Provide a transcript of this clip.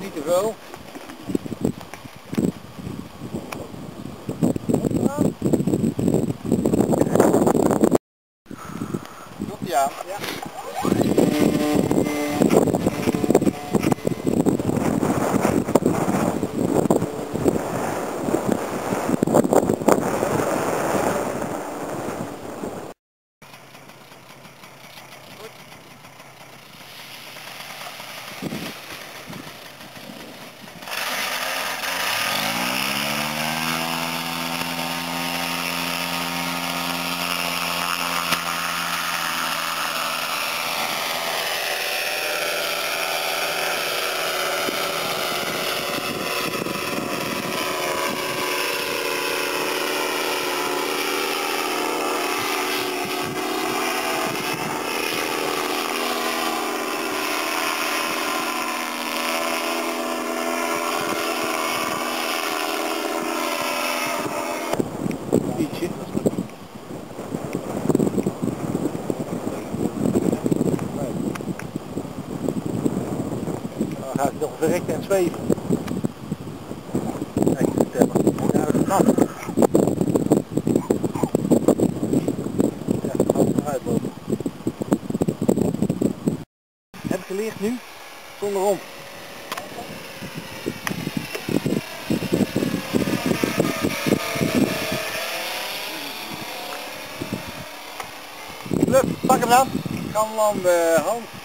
niet te veel. Komt? Ja. Ietsje. Dan gaat hij nog verrekken en zweven. Kijk. Ja, dat is nat. Ja, het eruit lopen. Heb ik geleerd nu? Zonder om. Lup, pak hem dan. Kan landen, hand.